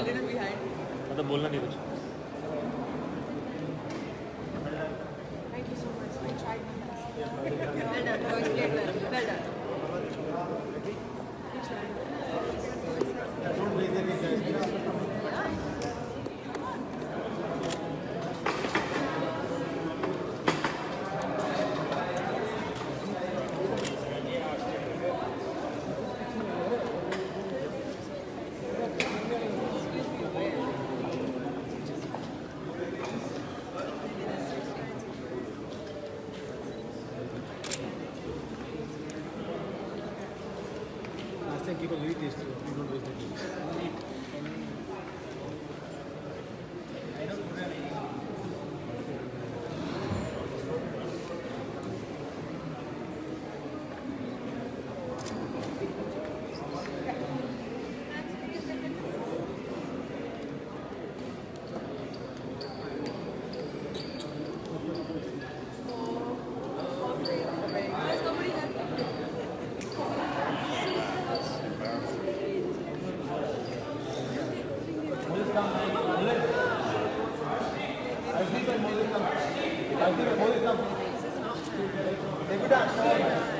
मतलब बोलना नहीं कुछ Thank you so much. I tried. well done. Well done. Well done. Thank you for doing this. Thank you.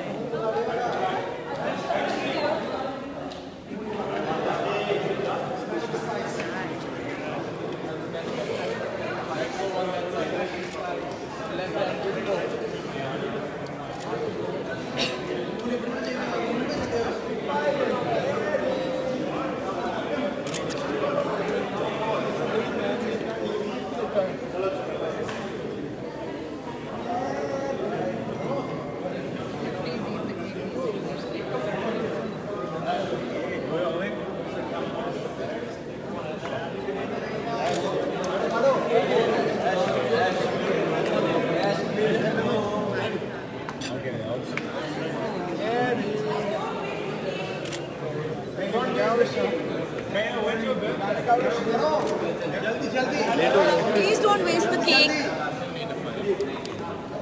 Please don't waste the cake.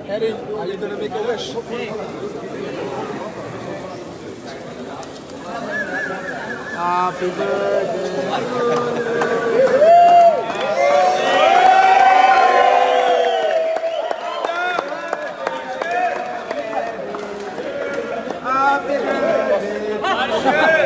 Harry, are you going to make a wish? Happy birthday.